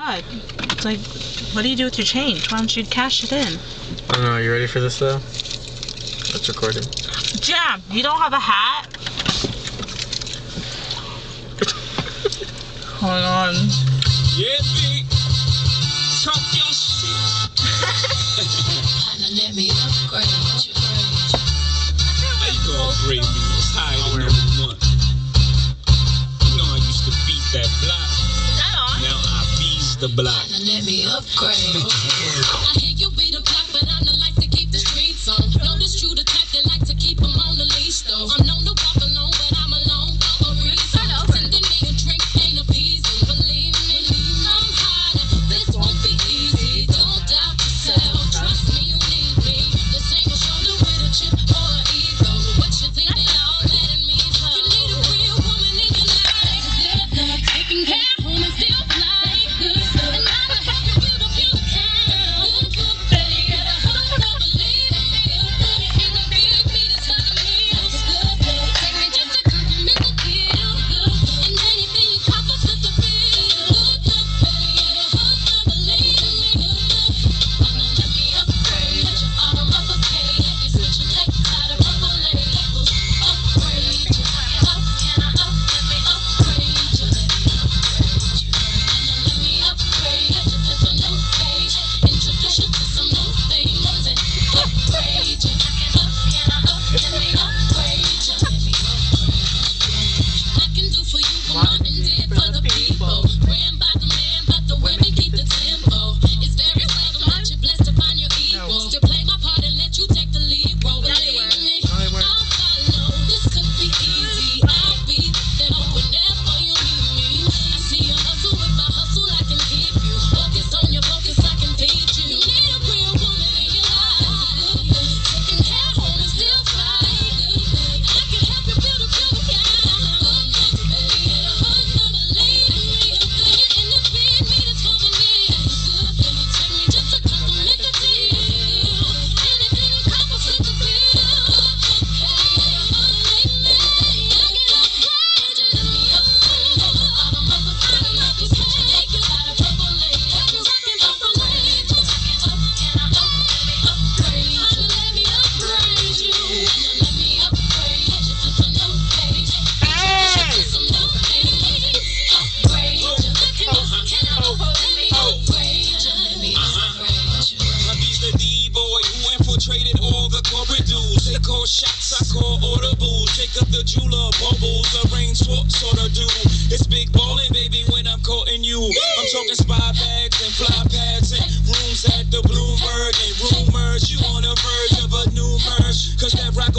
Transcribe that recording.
God. It's like, what do you do with your change? Why don't you cash it in? I don't know. Are you ready for this though? It's recorded. Jam, you don't have a hat? Hold on. Yeah, the block. Let me upgrade. traded all the corridors. They call shots, I call audible. Take up the jeweler bubbles, arrange what sort of do. It's big ballin', baby, when I'm courting you. I'm talking spy bags and fly pads and rooms at the Bloomberg and rumors. You on the verge of a new merge, cause that rock